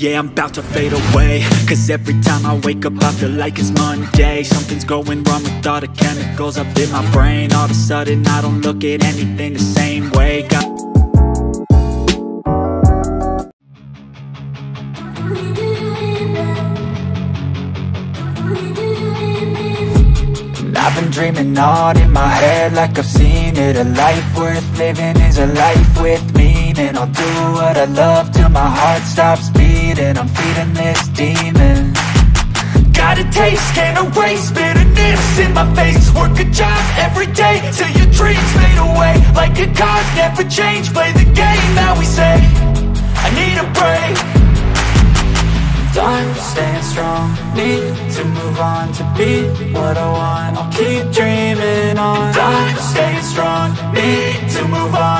Yeah, I'm about to fade away. Cause every time I wake up I feel like it's Monday. Something's going wrong with all the chemicals up in my brain. All of a sudden I don't look at anything the same way. Got I've been dreaming on in my head like I've seen it. A life worth living is a life with meaning I'll do what I love till my heart stops beating. I'm feeding this demon. Got a taste, can't erase bitterness in my face. Work a job every day till your dreams fade away. Like a card, never change, play the game that we say. I need a break. I'm staying strong Need to move on to be what I want. I'll keep dreaming on. I'm staying strong Need to move on